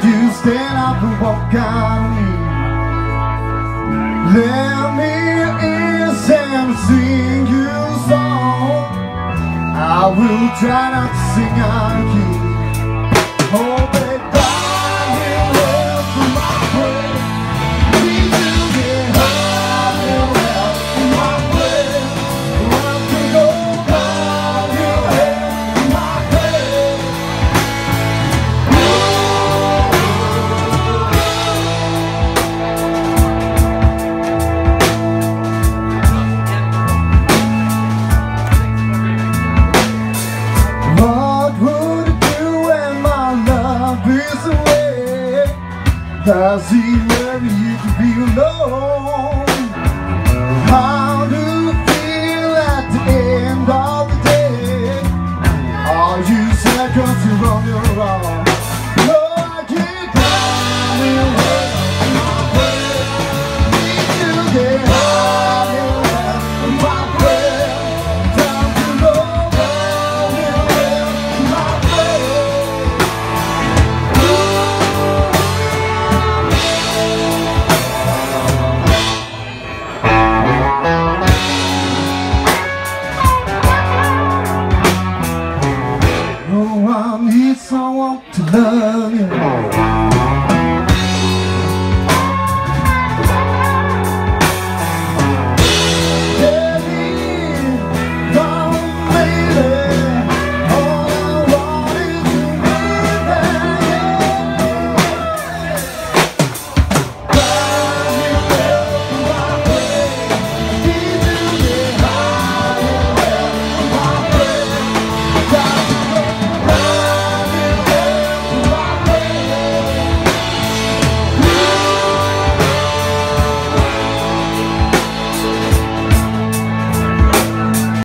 stand up and walk on me. Let me in and sing you song. I will try not to sing on key. Does he worry you to be alone? How do you feel at the end of the day? Are you cause you're on your own?